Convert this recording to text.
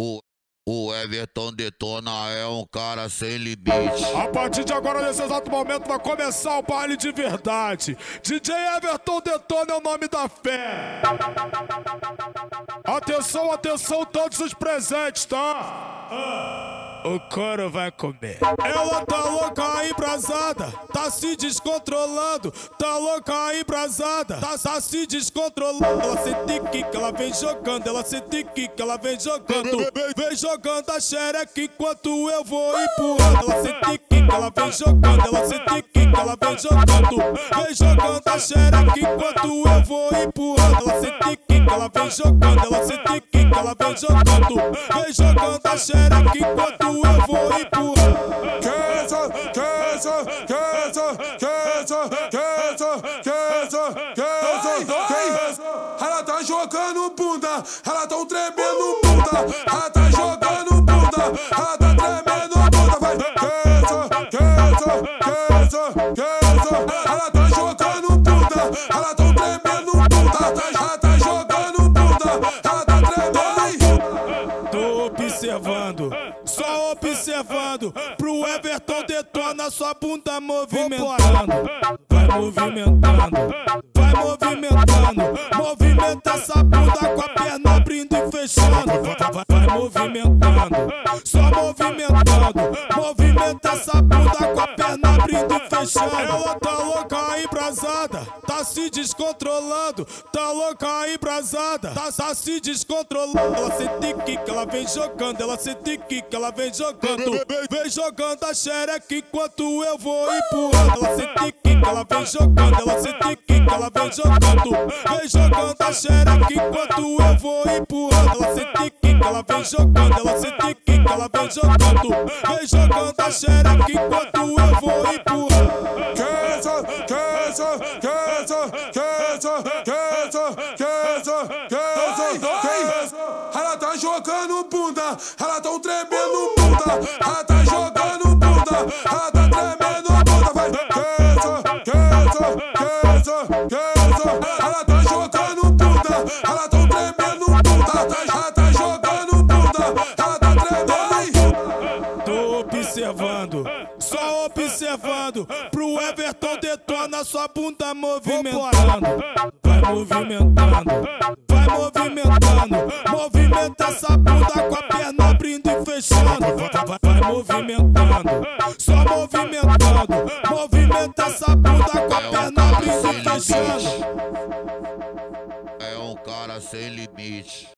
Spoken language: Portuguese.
O, o Everton Detona é um cara sem limite. A partir de agora, nesse exato momento, vai começar o baile de verdade. DJ Everton Detona é o nome da fé. Atenção, atenção, todos os presentes, tá? O couro vai comer. Ela tá louca, embrasada, tá se descontrolando. Tá louca, embrasada, tá, tá se descontrolando. Ela sente que ela vem jogando, ela sente que ela vem jogando. Vem, jogando a xereca enquanto eu vou empurrando. Ela sente que ela vem jogando, ela sente que ela vem jogando. Vem jogando a xereca enquanto eu vou empurrando. Ela sente que ela vem jogando, ela sente vem jogando. Vem jogando a xereca enquanto eu vou empurrando. Queça, queça, queça, queça, queça, queça, queça, queça. Ela tá jogando bunda, ela tão tremendo bunda. Ela tá jogando bunda, ela tá tremendo bunda. Vai, queça, queça, queça, queça. Ela tá jogando bunda, ela tão Pro Everton detona sua bunda movimentando. Vai movimentando, vai movimentando. Movimenta essa bunda com a perna abrindo e fechando. Vai, vai movimentando, só movimentando. Movimenta essa bunda com a perna abrindo e fechando. Ela tá louca, embrasada, tá se descontrolando. Tá louca, embrasada, tá, tá se descontrolando. Ela sente que ela vem jogando, ela sente que ela vem jogando. Vem, jogando a xereca enquanto eu vou empurrando. Ela sente que ela vem jogando, ela sente que ela vem jogando. Vem jogando a xereca enquanto eu vou empurrando. Ela sente que ela vem jogando, ela sente que vem jogando. Vem jogando a xereca enquanto eu vou empurrando. Queça, queça, queça, queça, queça, queça, queça, queça. Ela tá jogando bunda, ela tão tremendo bunda. Ela tá jogando bunda, ela tá tremendo bunda. Vai, queça, queça, queça, queça. Ela tá jogando bunda, ela tão observando. Pro Everton detona sua bunda movimentando. Vai movimentando, vai movimentando. Movimenta essa bunda com a perna abrindo e fechando. Vai, vai, vai movimentando, só movimentando. Movimenta essa bunda com a perna abrindo e fechando. É um cara sem limite.